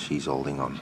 she's holding on.